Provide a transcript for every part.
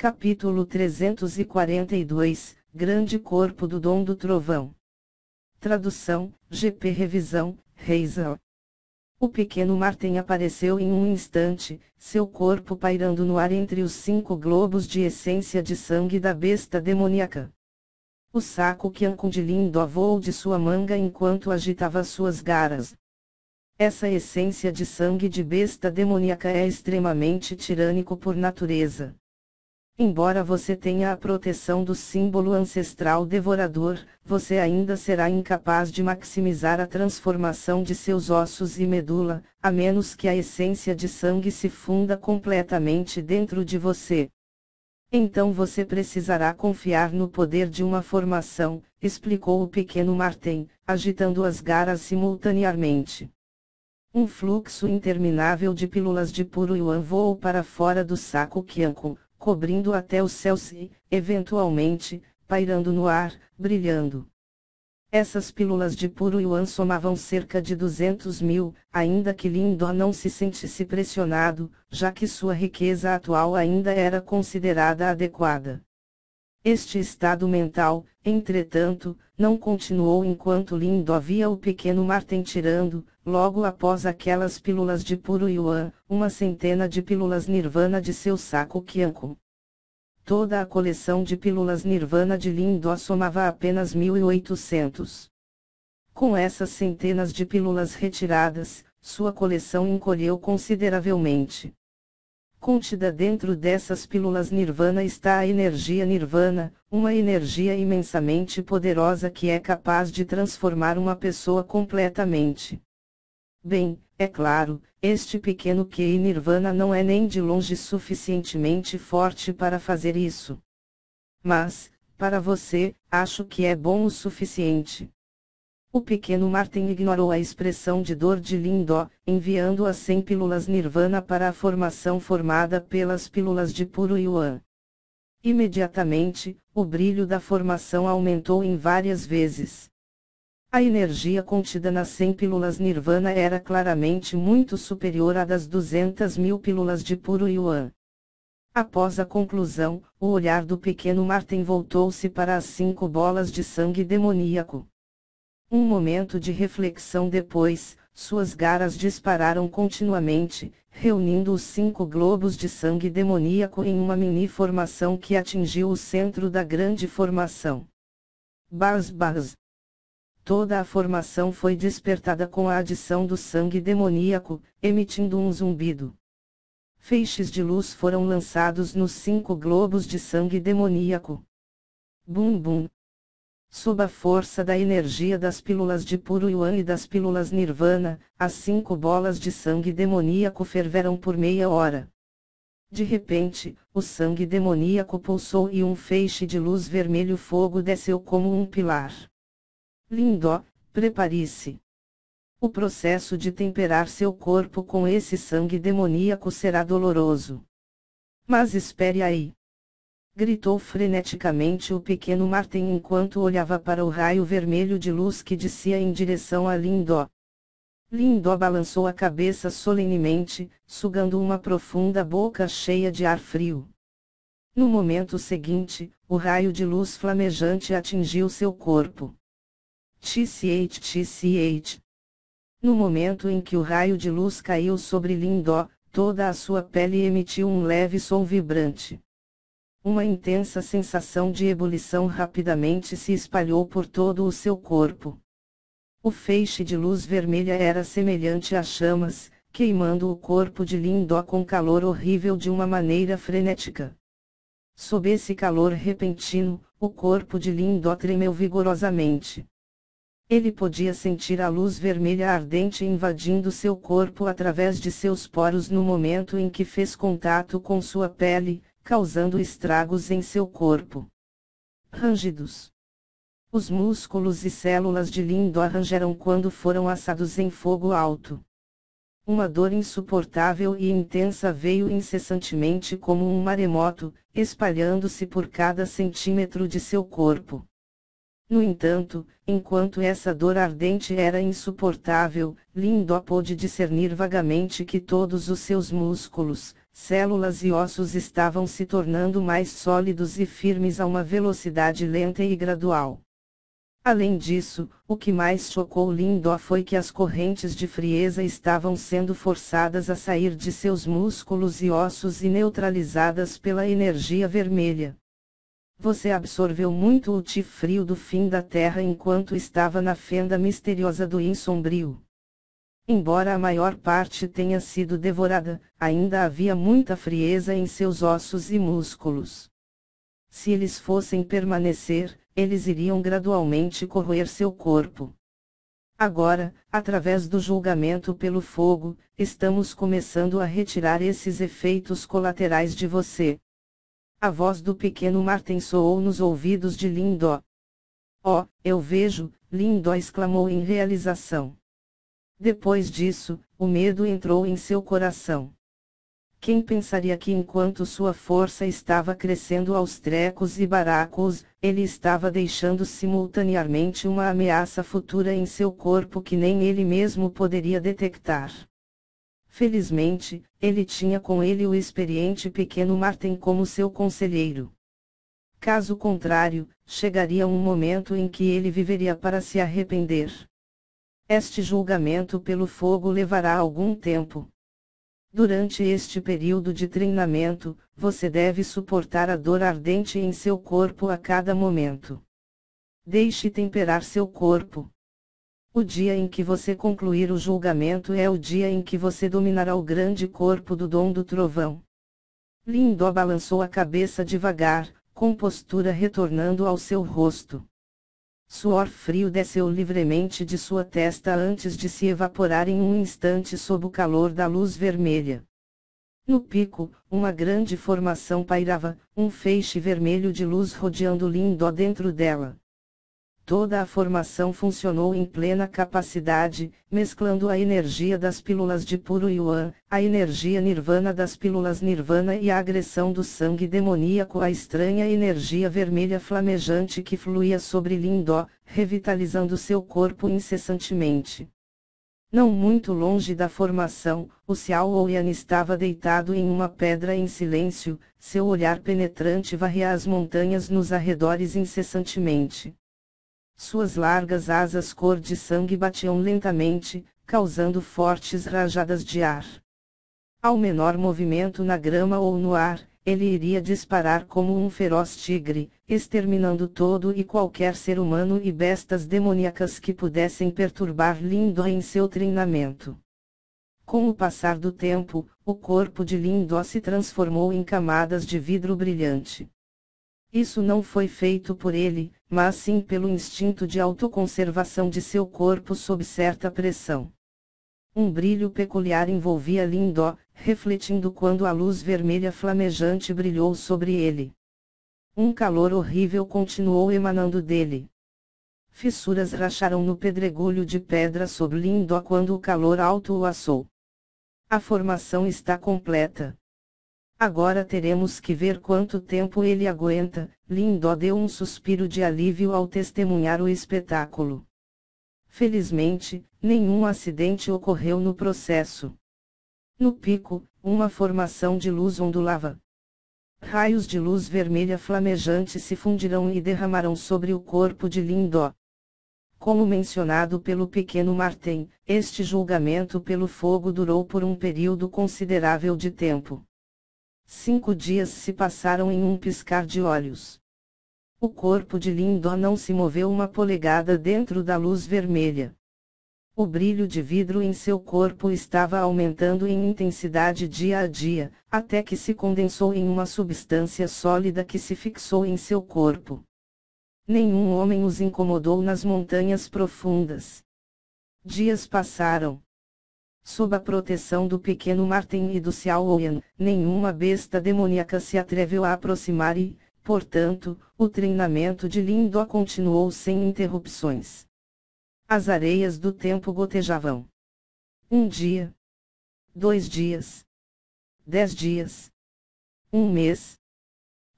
Capítulo 342 Grande Corpo do Dom do Trovão. Tradução: GP Revisão, Reisel. O pequeno Martin apareceu em um instante, seu corpo pairando no ar entre os cinco globos de essência de sangue da besta demoníaca. O saco que Ancundilindo voou de sua manga enquanto agitava suas garras. Essa essência de sangue de besta demoníaca é extremamente tirânico por natureza. Embora você tenha a proteção do símbolo ancestral devorador, você ainda será incapaz de maximizar a transformação de seus ossos e medula, a menos que a essência de sangue se funda completamente dentro de você. Então você precisará confiar no poder de uma formação, explicou o pequeno Martin, agitando as garras simultaneamente. Um fluxo interminável de pílulas de puro yuan voou para fora do saco Qianku, cobrindo até os céus e, eventualmente, pairando no ar, brilhando. Essas pílulas de puro yuan somavam cerca de 200 mil, ainda que Lindó não se sentisse pressionado, já que sua riqueza atual ainda era considerada adequada. Este estado mental, entretanto, não continuou enquanto Lindó via o pequeno Martin tirando, logo após aquelas pílulas de puro yuan, uma centena de pílulas nirvana de seu saco Kyanku. Toda a coleção de pílulas nirvana de Lindó somava apenas 1800. Com essas centenas de pílulas retiradas, sua coleção encolheu consideravelmente. Contida dentro dessas pílulas nirvana está a energia nirvana, uma energia imensamente poderosa que é capaz de transformar uma pessoa completamente. Bem, é claro, este pequeno QI Nirvana não é nem de longe suficientemente forte para fazer isso. Mas, para você, acho que é bom o suficiente. O pequeno Martin ignorou a expressão de dor de Lindó, enviando as 100 pílulas Nirvana para a formação formada pelas pílulas de puro Yuan. Imediatamente, o brilho da formação aumentou em várias vezes. A energia contida nas 100 pílulas Nirvana era claramente muito superior à das 200 mil pílulas de puro Yuan. Após a conclusão, o olhar do pequeno Martin voltou-se para as cinco bolas de sangue demoníaco. Um momento de reflexão depois, suas garras dispararam continuamente, reunindo os cinco globos de sangue demoníaco em uma mini formação que atingiu o centro da grande formação. Bars Bars Toda a formação foi despertada com a adição do sangue demoníaco, emitindo um zumbido. Feixes de luz foram lançados nos cinco globos de sangue demoníaco. Bum bum. Sob a força da energia das pílulas de puro yuan e das pílulas nirvana, as cinco bolas de sangue demoníaco ferveram por meia hora. De repente, o sangue demoníaco pulsou e um feixe de luz vermelho fogo desceu como um pilar. Lindó, prepare-se. O processo de temperar seu corpo com esse sangue demoníaco será doloroso. Mas espere aí. Gritou freneticamente o pequeno Martin enquanto olhava para o raio vermelho de luz que descia em direção a Lindó. Lindó balançou a cabeça solenemente, sugando uma profunda boca cheia de ar frio. No momento seguinte, o raio de luz flamejante atingiu seu corpo. TCH TCH. No momento em que o raio de luz caiu sobre Lindó, toda a sua pele emitiu um leve som vibrante. Uma intensa sensação de ebulição rapidamente se espalhou por todo o seu corpo. O feixe de luz vermelha era semelhante a chamas, queimando o corpo de Lindó com calor horrível de uma maneira frenética. Sob esse calor repentino, o corpo de Lindó tremeu vigorosamente. Ele podia sentir a luz vermelha ardente invadindo seu corpo através de seus poros no momento em que fez contato com sua pele, causando estragos em seu corpo. Rangidos. Os músculos e células de Lindo arranjaram quando foram assados em fogo alto. Uma dor insuportável e intensa veio incessantemente como um maremoto, espalhando-se por cada centímetro de seu corpo. No entanto, enquanto essa dor ardente era insuportável, Lindó pôde discernir vagamente que todos os seus músculos, células e ossos estavam se tornando mais sólidos e firmes a uma velocidade lenta e gradual. Além disso, o que mais chocou Lindó foi que as correntes de frieza estavam sendo forçadas a sair de seus músculos e ossos e neutralizadas pela energia vermelha. Você absorveu muito o ti frio do fim da terra enquanto estava na fenda misteriosa do insombrio. Embora a maior parte tenha sido devorada, ainda havia muita frieza em seus ossos e músculos. Se eles fossem permanecer, eles iriam gradualmente corroer seu corpo. Agora, através do julgamento pelo fogo, estamos começando a retirar esses efeitos colaterais de você. A voz do pequeno Martin soou nos ouvidos de Lindó. Oh, eu vejo, Lindó exclamou em realização. Depois disso, o medo entrou em seu coração. Quem pensaria que enquanto sua força estava crescendo aos trecos e baracos, ele estava deixando simultaneamente uma ameaça futura em seu corpo que nem ele mesmo poderia detectar. Felizmente, ele tinha com ele o experiente pequeno Martin como seu conselheiro. Caso contrário, chegaria um momento em que ele viveria para se arrepender. Este julgamento pelo fogo levará algum tempo. Durante este período de treinamento, você deve suportar a dor ardente em seu corpo a cada momento. Deixe temperar seu corpo. O dia em que você concluir o julgamento é o dia em que você dominará o grande corpo do dom do trovão. Lindó balançou a cabeça devagar, com postura retornando ao seu rosto. Suor frio desceu livremente de sua testa antes de se evaporar em um instante sob o calor da luz vermelha. No pico, uma grande formação pairava, um feixe vermelho de luz rodeando Lindó dentro dela. Toda a formação funcionou em plena capacidade, mesclando a energia das pílulas de puro yuan, a energia nirvana das pílulas nirvana e a agressão do sangue demoníaco à estranha energia vermelha flamejante que fluía sobre Lindó, revitalizando seu corpo incessantemente. Não muito longe da formação, o Xiao Oyan estava deitado em uma pedra em silêncio, seu olhar penetrante varria as montanhas nos arredores incessantemente. Suas largas asas cor de sangue batiam lentamente, causando fortes rajadas de ar. Ao menor movimento na grama ou no ar, ele iria disparar como um feroz tigre, exterminando todo e qualquer ser humano e bestas demoníacas que pudessem perturbar Lindó em seu treinamento. Com o passar do tempo, o corpo de Lindó se transformou em camadas de vidro brilhante. Isso não foi feito por ele, mas sim pelo instinto de autoconservação de seu corpo sob certa pressão. Um brilho peculiar envolvia Lindó, refletindo quando a luz vermelha flamejante brilhou sobre ele. Um calor horrível continuou emanando dele. Fissuras racharam no pedregulho de pedra sob Lindó quando o calor alto o assou. A formação está completa. Agora teremos que ver quanto tempo ele aguenta. Lindó deu um suspiro de alívio ao testemunhar o espetáculo. Felizmente, nenhum acidente ocorreu no processo. No pico, uma formação de luz ondulava. Raios de luz vermelha flamejante se fundirão e derramarão sobre o corpo de Lindó. Como mencionado pelo pequeno Martin, este julgamento pelo fogo durou por um período considerável de tempo. Cinco dias se passaram em um piscar de olhos. O corpo de Lindó não se moveu uma polegada dentro da luz vermelha. O brilho de vidro em seu corpo estava aumentando em intensidade dia a dia, até que se condensou em uma substância sólida que se fixou em seu corpo. Nenhum homem os incomodou nas montanhas profundas. Dias passaram. Sob a proteção do pequeno Martin e do Xiao Oyan, nenhuma besta demoníaca se atreveu a aproximar e, portanto, o treinamento de Lindó continuou sem interrupções. As areias do tempo gotejavam. Um dia. Dois dias. Dez dias. Um mês.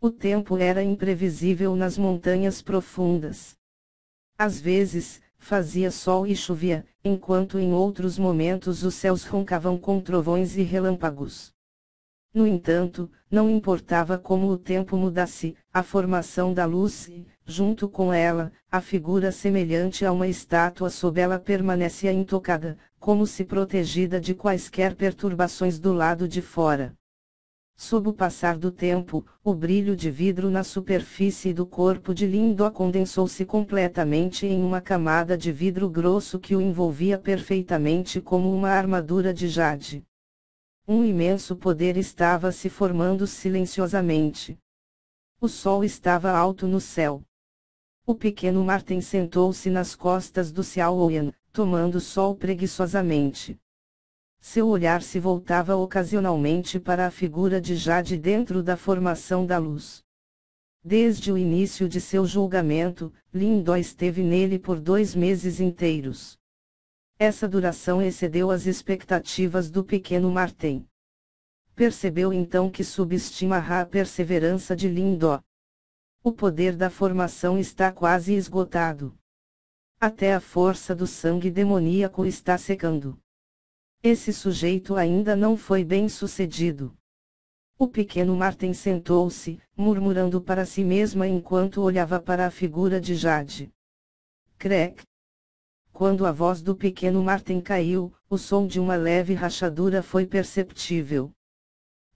O tempo era imprevisível nas montanhas profundas. Às vezes, fazia sol e chovia, enquanto em outros momentos os céus roncavam com trovões e relâmpagos. No entanto, não importava como o tempo mudasse, a formação da luz e, junto com ela, a figura semelhante a uma estátua sob ela permanecia intocada, como se protegida de quaisquer perturbações do lado de fora. Sob o passar do tempo, o brilho de vidro na superfície do corpo de Lindó condensou-se completamente em uma camada de vidro grosso que o envolvia perfeitamente como uma armadura de jade. Um imenso poder estava se formando silenciosamente. O sol estava alto no céu. O pequeno Martin sentou-se nas costas do Xiaoyan, tomando sol preguiçosamente. Seu olhar se voltava ocasionalmente para a figura de Jade dentro da formação da luz. Desde o início de seu julgamento, Lindó esteve nele por dois meses inteiros. Essa duração excedeu as expectativas do pequeno Martin. Percebeu então que subestima a perseverança de Lindó. O poder da formação está quase esgotado. Até a força do sangue demoníaco está secando. Esse sujeito ainda não foi bem sucedido. O pequeno Martin sentou-se, murmurando para si mesma enquanto olhava para a figura de Jade. Crec. Quando a voz do pequeno Martin caiu, o som de uma leve rachadura foi perceptível.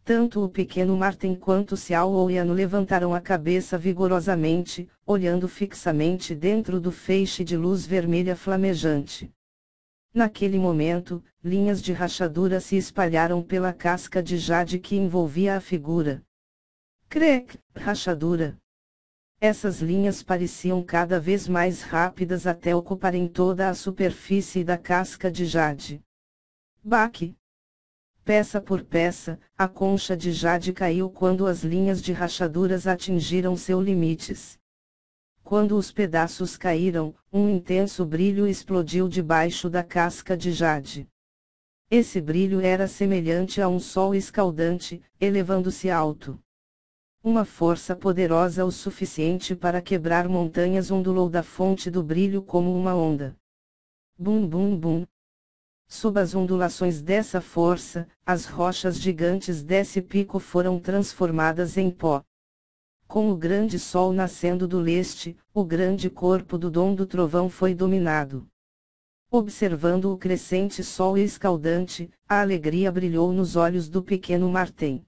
Tanto o pequeno Martin quanto Xiao Ouiano levantaram a cabeça vigorosamente, olhando fixamente dentro do feixe de luz vermelha flamejante. Naquele momento, linhas de rachadura se espalharam pela casca de jade que envolvia a figura. Crec, rachadura. Essas linhas pareciam cada vez mais rápidas até ocuparem toda a superfície da casca de jade. Baque. Peça por peça, a concha de jade caiu quando as linhas de rachaduras atingiram seus limites. Quando os pedaços caíram, um intenso brilho explodiu debaixo da casca de jade. Esse brilho era semelhante a um sol escaldante, elevando-se alto. Uma força poderosa o suficiente para quebrar montanhas ondulou da fonte do brilho como uma onda. Bum bum bum. Sob as ondulações dessa força, as rochas gigantes desse pico foram transformadas em pó. Com o grande sol nascendo do leste, o grande corpo do dom do trovão foi dominado. Observando o crescente sol escaldante, a alegria brilhou nos olhos do pequeno Martem.